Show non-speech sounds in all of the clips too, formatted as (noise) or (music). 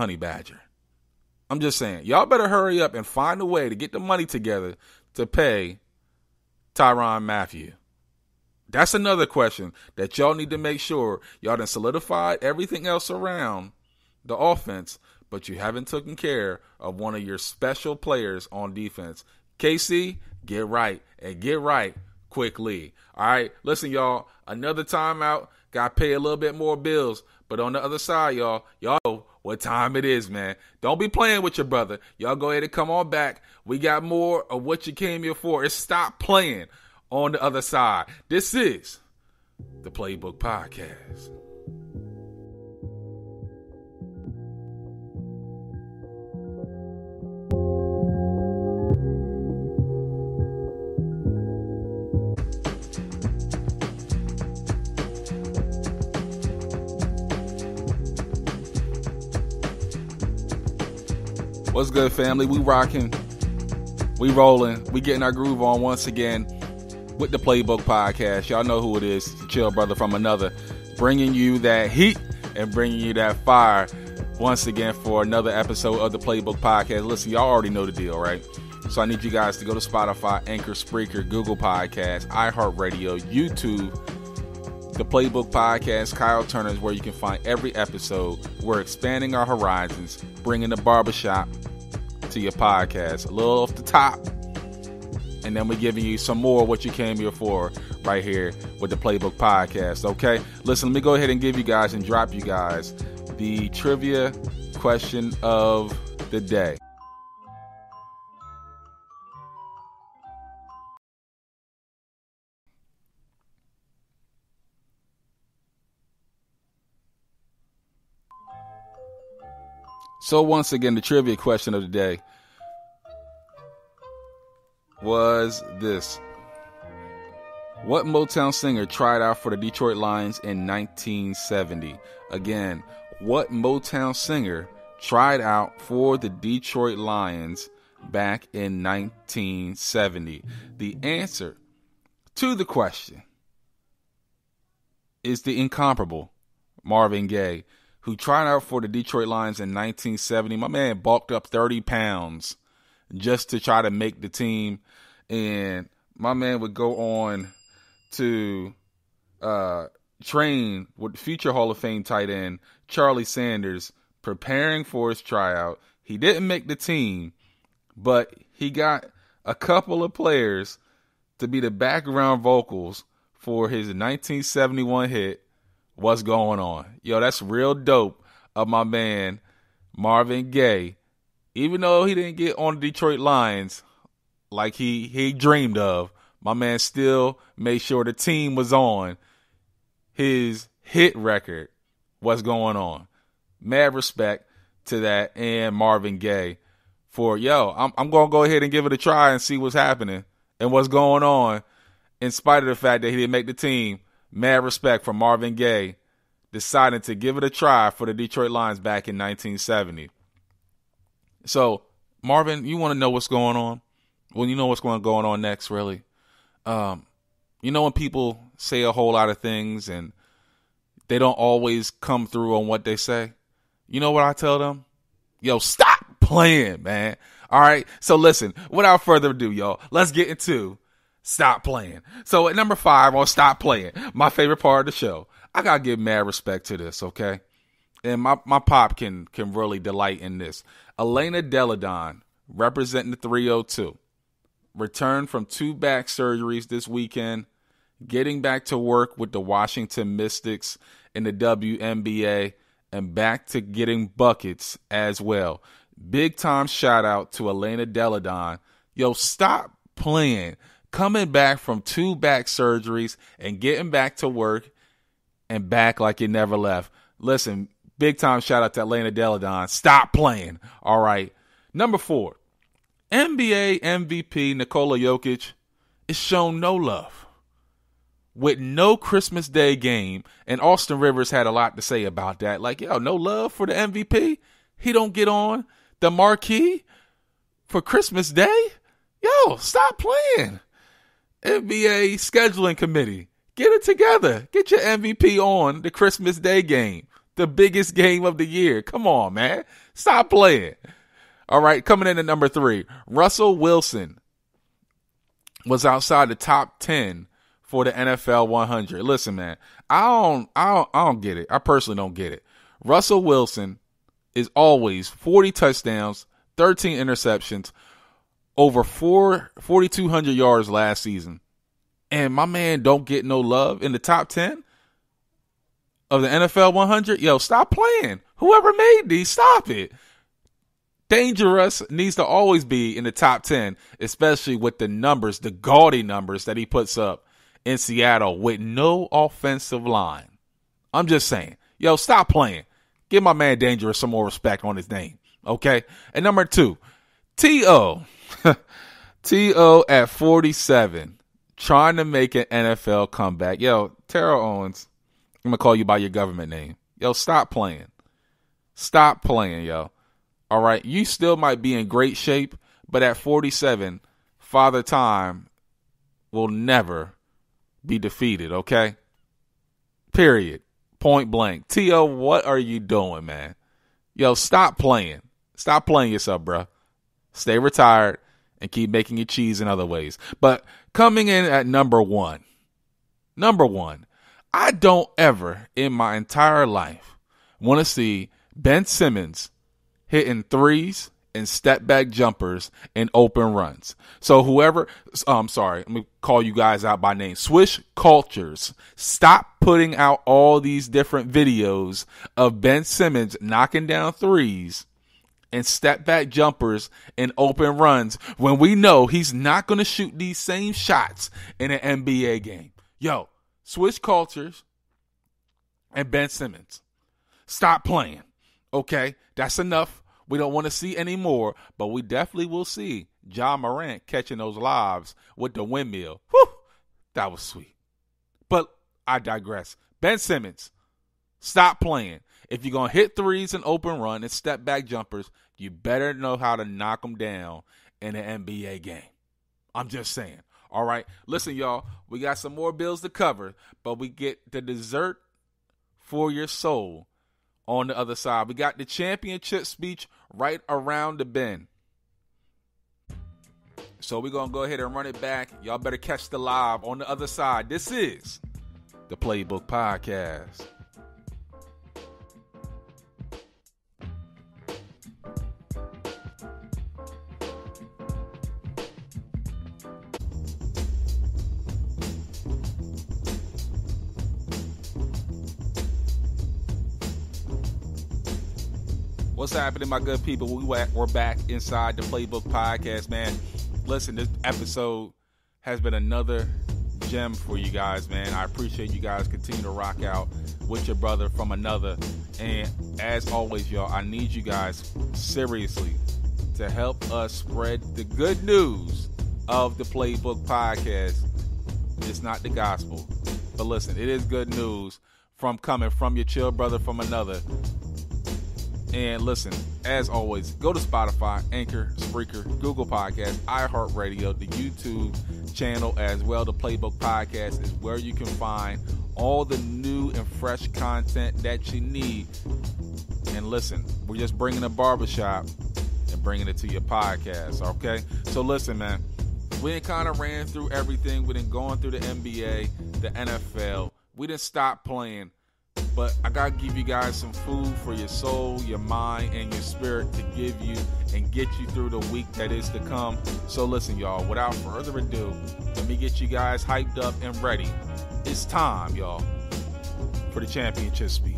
Honey Badger. I'm just saying, y'all better hurry up and find a way to get the money together to pay Tyrann Mathieu. That's another question that y'all need to make sure y'all done solidified everything else around the offense, but you haven't taken care of one of your special players on defense. KC, get right and get right quickly. All right, listen, y'all. Another timeout. Got to pay a little bit more bills, but on the other side, y'all, y'all what time it is, man. Don't be playing with your brother. Y'all go ahead and come on back. We got more of what you came here for. It's stop playing on the other side. This is the Playbook Podcast. What's good, family? We rocking, we rolling, we getting our groove on once again with the Playbook Podcast. Y'all know who it is, Chill Brother from another, bringing you that heat and bringing you that fire once again for another episode of the Playbook Podcast. Listen, y'all already know the deal, right? So I need you guys to go to Spotify, Anchor, Spreaker, Google Podcasts, iHeartRadio, YouTube, the Playbook Podcast. Kyle Turner is where you can find every episode. We're expanding our horizons, bringing the barbershop to your podcast. A little off the top, and then we're giving you some more what you came here for right here with the Playbook Podcast. Okay, listen, let me go ahead and give you guys and drop you guys the trivia question of the day. So, once again, the trivia question of the day was this What Motown singer tried out for the Detroit Lions in 1970? Again, what Motown singer tried out for the Detroit Lions back in 1970? The answer to the question is the incomparable Marvin Gaye, who tried out for the Detroit Lions in 1970. My man bulked up 30 pounds just to try to make the team. And my man would go on to uh, train with future Hall of Fame tight end Charlie Sanders, preparing for his tryout. He didn't make the team, but he got a couple of players to be the background vocals for his 1971 hit, What's Going On. Yo, that's real dope of my man Marvin Gaye even though he didn't get on the Detroit Lions like he he dreamed of, my man still made sure the team was on his hit record. What's going on? Mad respect to that and Marvin Gaye for yo. I'm I'm gonna go ahead and give it a try and see what's happening and what's going on. In spite of the fact that he didn't make the team, mad respect for Marvin Gaye deciding to give it a try for the Detroit Lions back in 1970. So, Marvin, you want to know what's going on? Well, you know what's going going on next, really. Um, you know when people say a whole lot of things and they don't always come through on what they say. You know what I tell them? Yo, stop playing, man. All right. So listen, without further ado, y'all, let's get into stop playing. So at number five on stop playing, my favorite part of the show. I gotta give mad respect to this, okay? And my, my pop can can really delight in this. Elena Delle Donne, representing the 302, returned from two back surgeries this weekend, getting back to work with the Washington Mystics in the WNBA, and back to getting buckets as well. Big time shout out to Elena Delle Donne. Yo, stop playing. Coming back from two back surgeries and getting back to work and back like you never left. Listen, Big time shout out to Elena Delle Donne. Stop playing. All right. Number four, NBA MVP Nikola Jokic is shown no love. With no Christmas Day game, and Austin Rivers had a lot to say about that. Like, yo, no love for the MVP? He don't get on the marquee for Christmas Day? Yo, stop playing. NBA scheduling committee. Get it together. Get your MVP on the Christmas Day game. The biggest game of the year. Come on, man. Stop playing. All right, coming in at number three, Russell Wilson was outside the top 10 for the NFL 100. Listen, man, I don't, I don't, I don't get it. I personally don't get it. Russell Wilson is always 40 touchdowns, 13 interceptions, over four, 4,200 yards last season. And my man don't get no love in the top 10 of the NFL 100. Yo, stop playing. Whoever made these, stop it. Dangerous needs to always be in the top 10, especially with the numbers, the gaudy numbers that he puts up in Seattle with no offensive line. I'm just saying, yo, stop playing. Give my man Dangerous some more respect on his name. Okay. And number two, T.O. (laughs) T.O. at 47, trying to make an NFL comeback. Yo, Terrell Owens, I'm going to call you by your government name. Yo, stop playing. Stop playing, yo. All right. You still might be in great shape, but at 47, Father Time will never be defeated, okay? Period. Point blank. T.O., what are you doing, man? Yo, stop playing. Stop playing yourself, bro. Stay retired and keep making your cheese in other ways. But coming in at number one, number one, I don't ever in my entire life want to see Ben Simmons hitting threes and step back jumpers and open runs. So whoever, I'm um, sorry, let me call you guys out by name. Swish Cultures, stop putting out all these different videos of Ben Simmons knocking down threes and step back jumpers and open runs when we know he's not going to shoot these same shots in an NBA game. Yo, Swish Cultures and Ben Simmons, stop playing. Okay, that's enough. We don't want to see any more, but we definitely will see Ja Morant catching those lives with the windmill. Whew, that was sweet. But I digress. Ben Simmons, stop playing. If you're to hit threes and open run and step back jumpers, you better know how to knock them down in an NBA game. I'm just saying. All right. Listen, y'all, we got some more bills to cover, but we get the dessert for your soul on the other side. We got the championship speech right around the bend. So we're going to go ahead and run it back. Y'all better catch the live on the other side. This is the Playbook Podcast. What's happening, my good people? We we're back inside the Playbook Podcast, man. Listen, this episode has been another gem for you guys, man. I appreciate you guys continue to rock out with your brother from another. And as always, y'all, I need you guys seriously to help us spread the good news of the Playbook Podcast. It's not the gospel, but listen, it is good news from coming from your chill brother from another and listen, as always, go to Spotify, Anchor, Spreaker, Google Podcast, iHeartRadio, the YouTube channel as well. The Playbook Podcast is where you can find all the new and fresh content that you need. And listen, we're just bringing a barbershop and bringing it to your podcast, okay? So listen, man, we didn't kind of ran through everything. We didn't going through the NBA, the NFL. We didn't stop playing but I gotta give you guys some food for your soul, your mind, and your spirit to give you and get you through the week that is to come. So listen, y'all, without further ado, let me get you guys hyped up and ready. It's time, y'all, for the championship speech.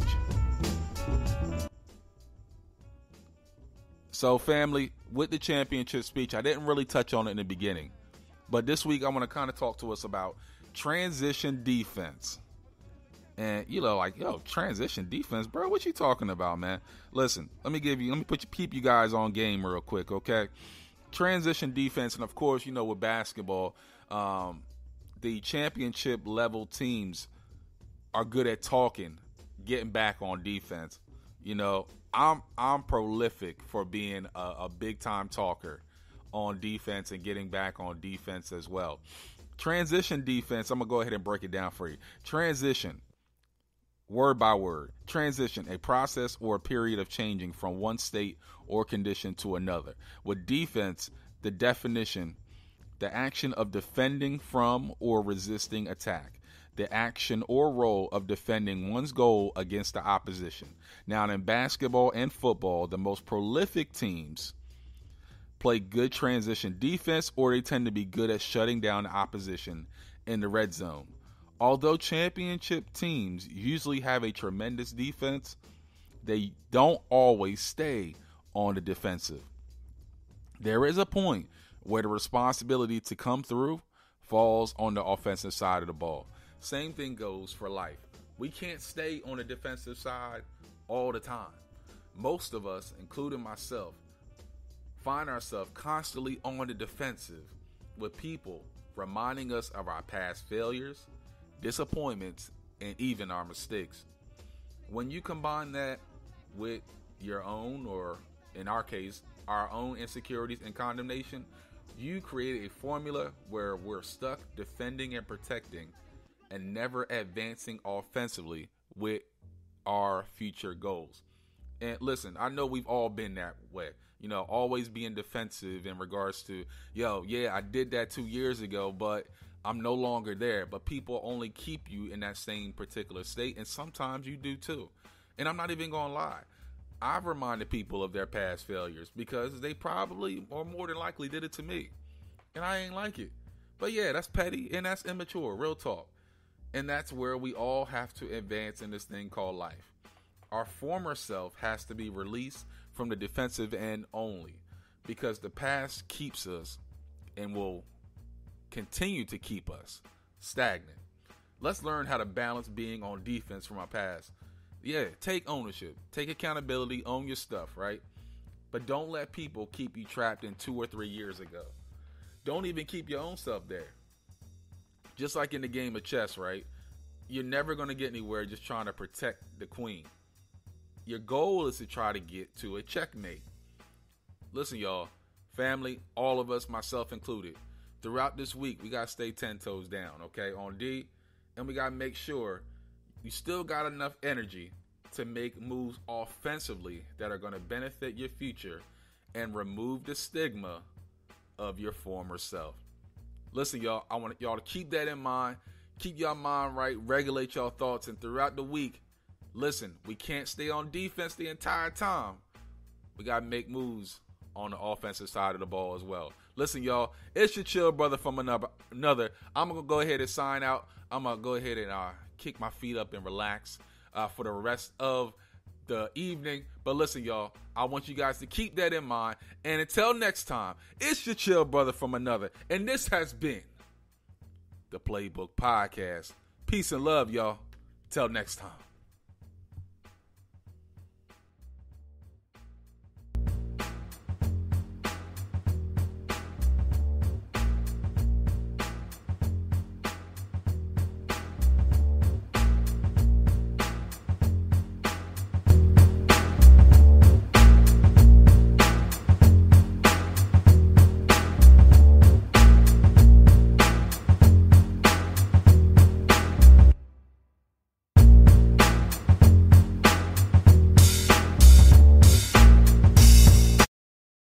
So, family, with the championship speech, I didn't really touch on it in the beginning. But this week, I want to kind of talk to us about transition defense. And you know, like, yo, transition defense, bro. What you talking about, man? Listen, let me give you, let me put you, keep you guys on game real quick, okay? Transition defense, and of course, you know, with basketball, um, the championship level teams are good at talking, getting back on defense. You know, I'm I'm prolific for being a, a big time talker on defense and getting back on defense as well. Transition defense, I'm gonna go ahead and break it down for you. Transition word by word. Transition, a process or a period of changing from one state or condition to another. With defense, the definition, the action of defending from or resisting attack. The action or role of defending one's goal against the opposition. Now, in basketball and football, the most prolific teams play good transition defense or they tend to be good at shutting down the opposition in the red zone. Although championship teams usually have a tremendous defense, they don't always stay on the defensive. There is a point where the responsibility to come through falls on the offensive side of the ball. Same thing goes for life. We can't stay on the defensive side all the time. Most of us, including myself, find ourselves constantly on the defensive with people reminding us of our past failures, disappointments, and even our mistakes. When you combine that with your own, or in our case, our own insecurities and condemnation, you create a formula where we're stuck defending and protecting and never advancing offensively with our future goals. And listen, I know we've all been that way. You know, always being defensive in regards to, yo, yeah, I did that two years ago, but I'm no longer there. But people only keep you in that same particular state, and sometimes you do too. And I'm not even gonna lie. I've reminded people of their past failures because they probably or more than likely did it to me. And I ain't like it. But yeah, that's petty and that's immature, real talk. And that's where we all have to advance in this thing called life. Our former self has to be released from the defensive end only because the past keeps us and will continue to keep us stagnant. Let's learn how to balance being on defense from our past. Yeah, take ownership, take accountability, own your stuff, right? But don't let people keep you trapped in two or three years ago. Don't even keep your own stuff there. Just like in the game of chess, right? You're never going to get anywhere just trying to protect the queen. Your goal is to try to get to a checkmate. Listen, y'all, family, all of us, myself included, throughout this week, we got to stay 10 toes down, okay, on D. And we got to make sure you still got enough energy to make moves offensively that are going to benefit your future and remove the stigma of your former self. Listen, y'all, I want y'all to keep that in mind. Keep your mind right, regulate your thoughts, and throughout the week, listen, we can't stay on defense the entire time. We got to make moves on the offensive side of the ball as well. Listen, y'all, it's your chill brother from another. Another. I'm gonna go ahead and sign out. I'm gonna go ahead and uh, kick my feet up and relax uh, for the rest of the evening. But listen, y'all, I want you guys to keep that in mind. And until next time, it's your chill brother from another. And this has been the Playbook Podcast. Peace and love, y'all. Till next time.